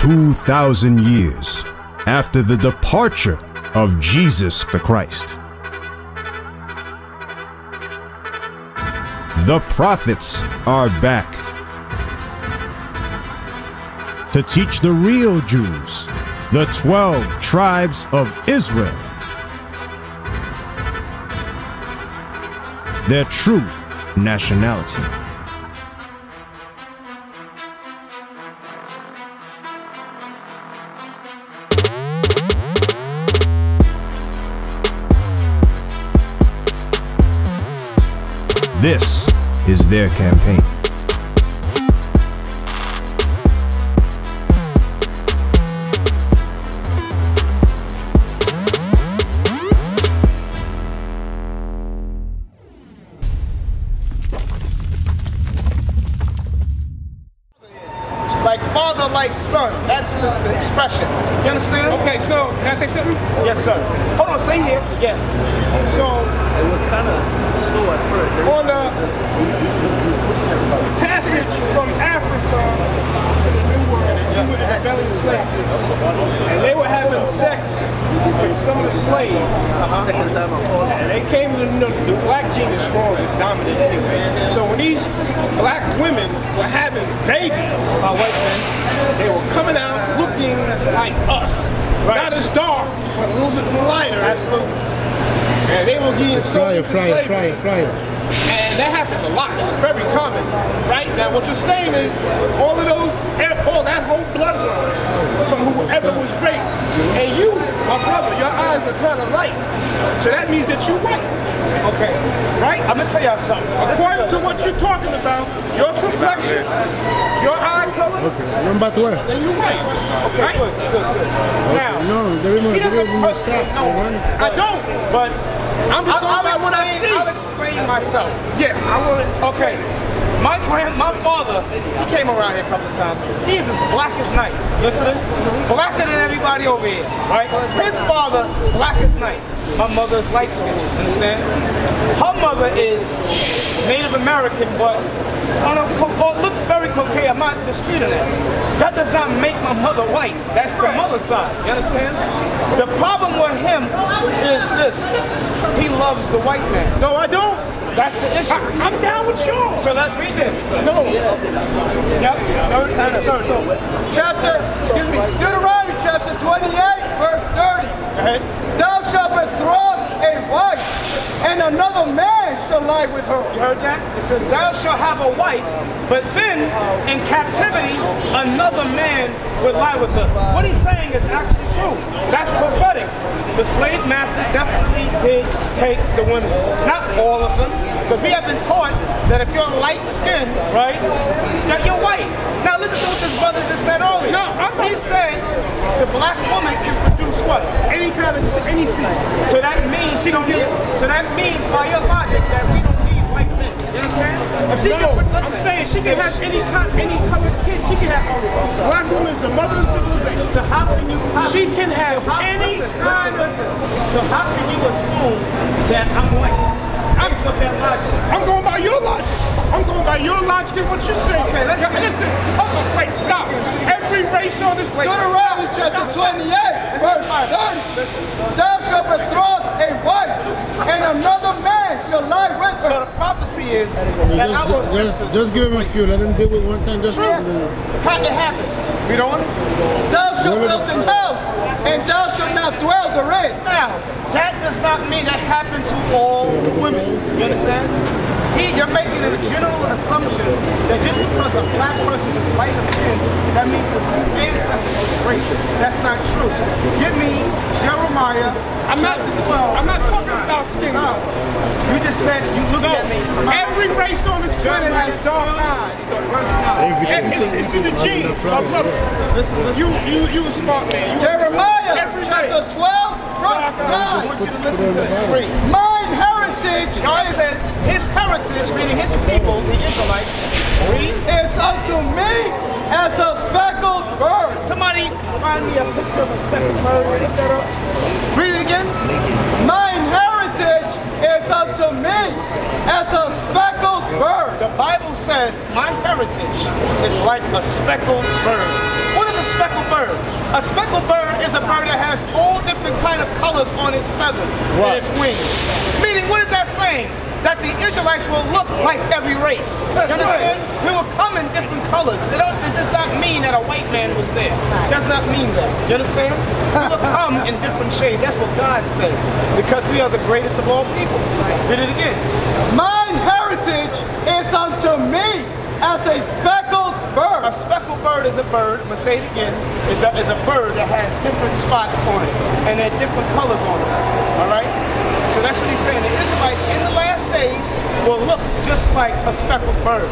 2,000 years after the departure of Jesus the Christ. The prophets are back to teach the real Jews, the 12 tribes of Israel, their true nationality. This is their campaign. Like father, like son. That's the, the expression. You understand? Okay, so can I say something? Yes, sir. Hold on, stay here. Yes. So It was kind of slow at first. on the passage from Africa to the New World, you were the rebellious slaves, and they were having sex with some of the slaves. Uh-huh. Second time And they came to know the black gene is strong and dominant anyway. So when these black women were having babies by white men, they were coming out looking like us. Not as dark, but a little bit lighter. Absolutely. And they were getting sold Fry into fry it, fry slavery. it, fry. And that happens a lot. It's very common. Right? Now what you're saying is all of those, all that whole bloodline from whoever was raped. And you, my brother, your eyes are kind of light. So that means that you're white. Okay. Right? I'm gonna tell y'all something. According to what you're talking about, your complexion, your eye color, Okay, what I'm about to ask. then you're white. Okay, good, good, good. Now, No, there is no, he there doesn't trust me. No, I don't. But I'm just talking about what I see. I'll explain myself. Yeah, I want to. Okay. My grand, my father, he came around here a couple of times. He's as black as night. Listening? Blacker than everybody over here, right? His father, black as night. My mother's light skinned, understand? Her mother is Native American, but I don't know, co- co- looks very Caucasian. I'm not disputing that. That does not make my mother white. That's the mother's side. You understand? The problem with him is this. He loves the white man. No, I don't. That's the issue. I, am down with you. So let's read this. No. Yep. Third, third. Chapter, excuse me, Deuteronomy chapter 28, verse 30. Thou shalt betroth a wife, and another man shall lie with her. You heard that? It says, Thou shalt have a wife, but then in captivity, another man will lie with her. What he's saying is actually true. That's prophetic. The slave master definitely did take the women. Not all of them, but we have been taught that if you're light skinned, right, that you're white. Now listen to what this brother just said earlier. No, he said the black woman can produce what? Any kind of any seed. So that means she don't get. So that means by your logic that we don't need white men. You understand? If she No, can, I'm saying she can have any kind, any colored kid. She can have black woman is the mother of civilization. So how can you? How, She can have how, any listen, kind of. listen. So how can you assume that I'm white? I'm that logic. I'm going by your logic. I'm going by your logic and what you say. Okay, let's- Yeah, listen. Hold on, wait, stop. Every race on this place. Deuteronomy chapter 28, verse 30. Thou shalt betroth a wife, and another man shall lie with her. So the prophecy is that our Just, just, sisters. just give him a few. Let him deal with one thing. Just How it happens? We don't. want it. Thou shalt build an house, and thou shalt not dwell therein. Now, that does not mean that happened to all women. You understand? He, you're making a general assumption that just because a black person is lighter skin, that means his ancestors was great. That's not true. Give me Jeremiah. I'm not. chapter 12. I'm not talking about skin. No. You just said you look No. at me. Every race on this planet has dark eyes. Verse nine. And it's, it's in the genes. My. Listen, listen. You, you, you a smart man. You Jeremiah Every chapter 12, verse I want you to listen to this. His heritage, meaning his people, the Israelites, read. is unto me as a speckled bird. Somebody find me a picture of a speckled bird. Up. Read it again. Mine heritage is unto me as a speckled bird. The Bible says my heritage is like a speckled bird. What is a speckled bird. A speckled bird is a bird that has all different kind of colors on its feathers and its wings. Meaning, what is that saying? That the Israelites will look like every race. That's you understand? right. We will come in different colors. It, don't, it does not mean that a white man was there. It does not mean that. You understand? We will come in different shades. That's what God says. Because we are the greatest of all people. Did it again. Mine heritage is unto me as a speckled bird. A speckled bird is a bird, I'm gonna say it again, is a, is a bird that has different spots on it and there are different colors on it. Alright? So that's what he's saying. The Israelites in the last days will look just like a speckled bird.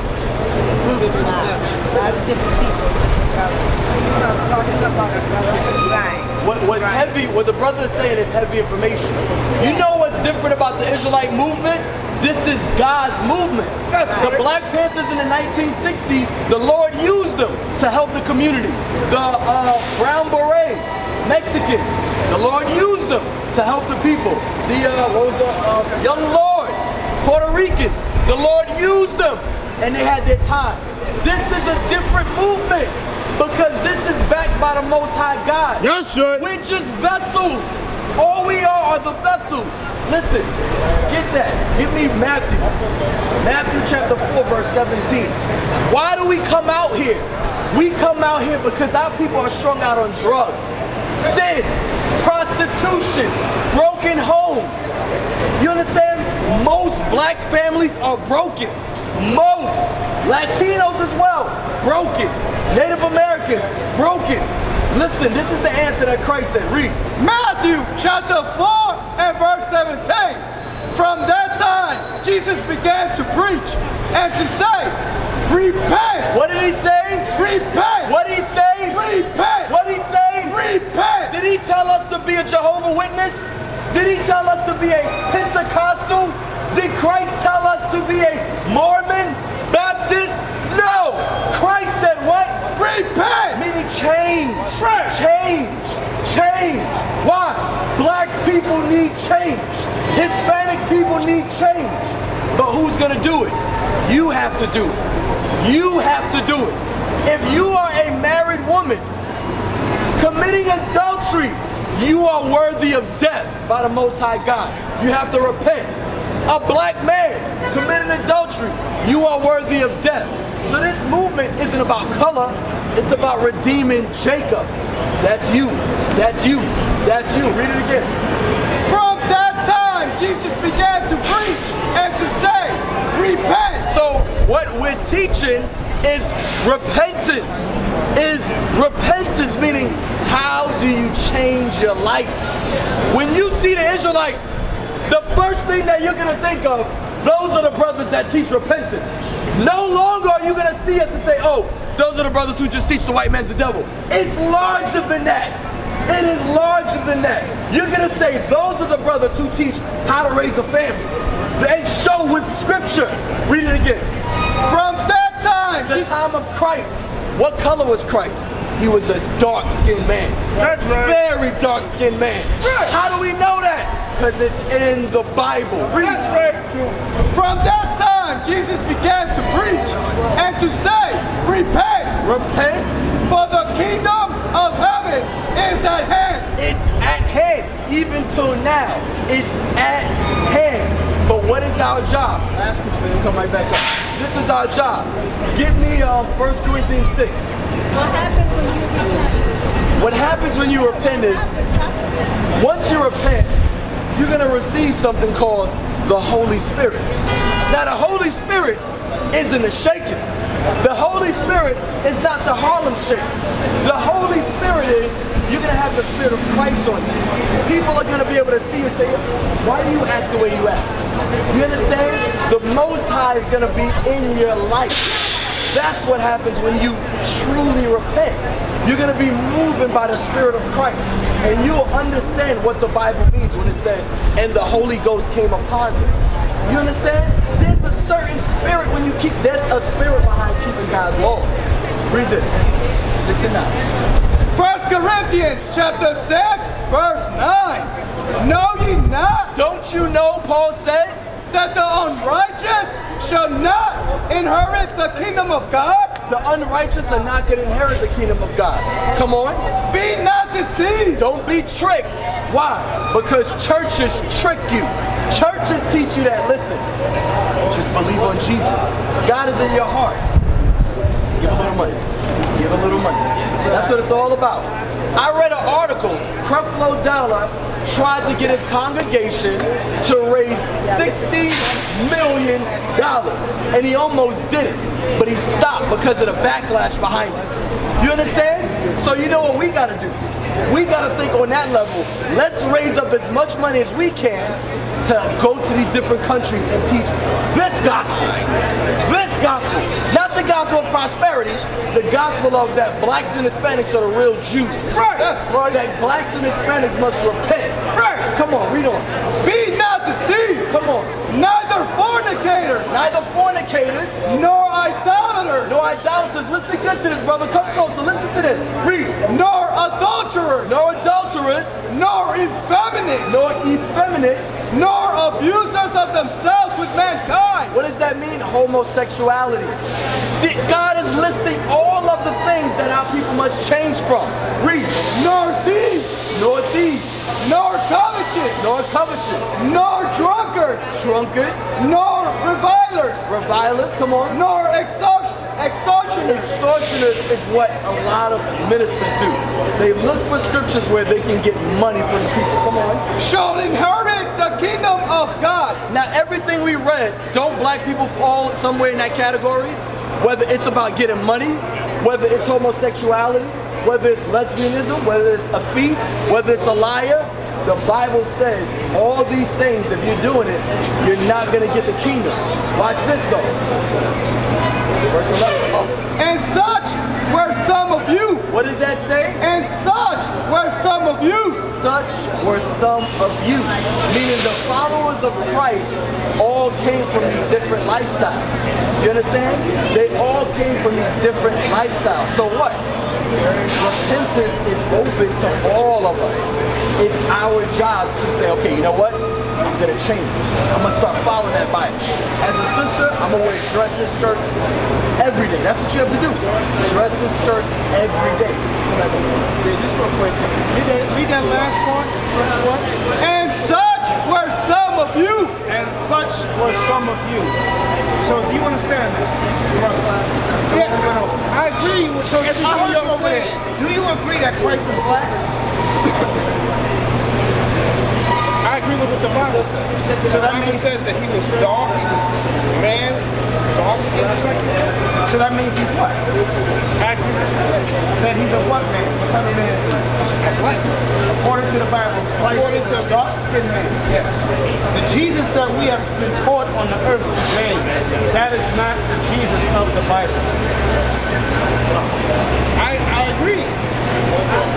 What, what's heavy, what the brother is saying is heavy information. You know what's different about the Israelite movement? This is God's movement. That's the right. Black Panthers in the 1960s, the Lord used them to help the community. The uh, Brown Berets, Mexicans, the Lord used them to help the people. The, uh, what was the, uh, Young Lords, Puerto Ricans, the Lord used them and they had their time. This is a different movement because this is backed by the Most High God. Yes, sir. We're just vessels. All we are are the vessels. Listen, get that. Give me Matthew. Matthew chapter 4, verse 17. Why do we come out here? We come out here because our people are strung out on drugs, sin, prostitution, broken homes. You understand? Most black families are broken. Most. Latinos as well, broken. Native Americans, broken. Listen, this is the answer that Christ said. Read. Matthew chapter 4 and verse 17. From that time, Jesus began to preach and to say, Repent! What did he say? Repent! What did he say? Repent! What did he say? Repent! Did he tell us to be a Jehovah Witness? Did he tell us to be a Pentecostal? Did Christ tell us to be a Mormon? Baptist? No! Christ said what? Repent! Meaning change. Right. Change. Change. Why? Black people need change. Hispanic people need change. But who's gonna do it? You have to do it. You have to do it. If you are a married woman committing adultery, you are worthy of death by the Most High God. You have to repent. A black man committing adultery, you are worthy of death. So this movement isn't about color, it's about redeeming Jacob. That's you. That's you. That's you. Read it again. Jesus began to preach and to say, Repent! So what we're teaching is repentance. Is repentance meaning how do you change your life? When you see the Israelites, the first thing that you're gonna think of, those are the brothers that teach repentance. No longer are you gonna see us and say, oh, those are the brothers who just teach the white man's the devil. It's larger than that. It is larger than that. You're gonna say those are the brothers who teach how to raise a family. They show with scripture. Read it again. From that time, The time of Christ. What color was Christ? He was a dark-skinned man. That's right. Very dark-skinned man. Right. How do we know that? Because it's in the Bible. Read. That's right. From that time, Jesus began to preach and to say, Repent, Repent. for the kingdom of heaven is at hand. It's at hand. Even till now, it's at hand. But what is our job? Last week, then come right back up. This is our job. Give me um, 1 Corinthians 6. What happens when you repent? What happens when you repent is, once you repent, you're gonna receive something called the Holy Spirit. Now the Holy Spirit isn't a shaking. The Holy Spirit is not the Harlem Shake. The Holy Spirit is, you're going to have the spirit of Christ on you. People are going to be able to see you and say, why do you act the way you act? You understand? The Most High is going to be in your life. That's what happens when you truly repent. You're going to be moving by the Spirit of Christ. And you'll understand what the Bible means when it says, and the Holy Ghost came upon them. You understand? There's a certain spirit when you keep, there's a spirit behind keeping God's laws. Read this. Six and nine. 1 Corinthians chapter 6, verse 9. Know ye not? Don't you know, Paul said, that the unrighteous shall not inherit the kingdom of God? The unrighteous are not going to inherit the kingdom of God. Come on. Be not deceived. Don't be tricked. Why? Because churches trick you. Churches teach you that, listen, just believe on Jesus. God is in your heart. Give a little money. Give a little money. That's what it's all about. I read an article, Creflo Dollar tried to get his congregation to raise $60 million. And he almost did it. But he stopped because of the backlash behind it. You understand? So you know what we gotta do? We gotta think on that level. Let's raise up as much money as we can to go to these different countries and teach this gospel. This gospel. Gospel of prosperity, the gospel of that blacks and Hispanics are the real Jews. Right. That's right. That blacks and Hispanics must repent. Right. Come on, read on. Be not deceived. Come on. Neither fornicators, Neither fornicators, nor idolaters, nor idolaters. Listen good to this, brother. Come closer. Listen to this. Read. nor adulterers, Nor adulterers, nor effeminate, nor effeminate. nor abusers of themselves with mankind. What does that mean? Homosexuality. God is listing all of the things that our people must change from. Read. Nor thieves, Nor thieves, nor covetous, nor covetous, nor drunkards, drunkards, nor revilers, revilers, come on. nor extort- extortioners, Extortioners is what a lot of ministers do. They look for scriptures where they can get money from the people. Come on. shall inherit the kingdom of God. Now, everything we read, don't black people fall somewhere in that category? Whether it's about getting money, whether it's homosexuality, whether it's lesbianism, whether it's a thief, whether it's a liar, the Bible says all these things, if you're doing it, you're not going to get the kingdom. Watch this though. Verse 11. Oh, And such were some of you, what did that say? and such were some of you. Such were some of you. Meaning the followers of Christ all came from these different lifestyles. You understand? They all came from these different lifestyles. So what? Repentance is open to all of us. It's our job to say, okay, you know what? I'm gonna change. I'm gonna start following that Bible. As a sister, I'm gonna wear dresses, skirts every day. That's what you have to do. Dresses, skirts every day. Just real quick. Read that, read that last part. What? And were some of you. And such were some of you. So do you understand that? Yeah, I agree with So everything you you're over there. Do you agree that Christ is black? I agree with what the Bible says. So that means says that he was dark, he was man, dark skin or something. So that means he's what? I agree with you. That he's a what man? What type of man is he? A black. According to the Bible, Christ According to- a dark skinned man. Yes. The Jesus that we have been taught on the earth today, that is not the Jesus of the Bible. I, I agree.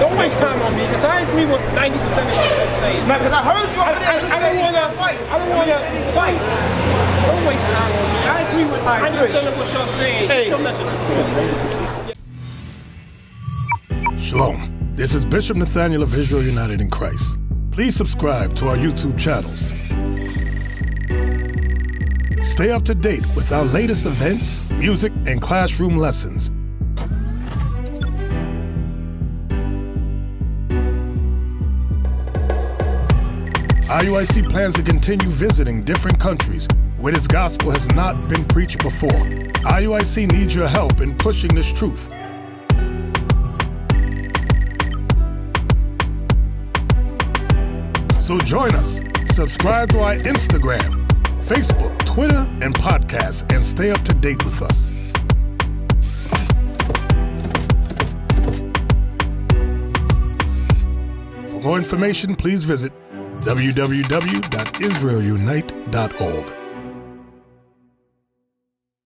Don't waste time on me because I agree with 90% of what you're saying. Now, because I heard you I, over there. I, I don't want to fight. I don't want to fight. Don't waste time on me. I agree with I agree. 90% of what you're saying. Hey. Your message is true. Shalom. This is Bishop Nathaniel of Israel United in Christ. Please subscribe to our YouTube channels. Stay up to date with our latest events, music, and classroom lessons. IUIC plans to continue visiting different countries where this gospel has not been preached before. IUIC needs your help in pushing this truth. So join us. Subscribe to our Instagram, Facebook, Twitter, and podcast and stay up to date with us. For more information, please visit www.israelunite.org.